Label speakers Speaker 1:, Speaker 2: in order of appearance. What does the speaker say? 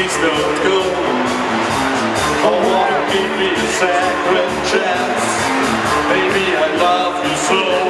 Speaker 1: please don't go. I wanna give me a second chance. Baby, I love you so.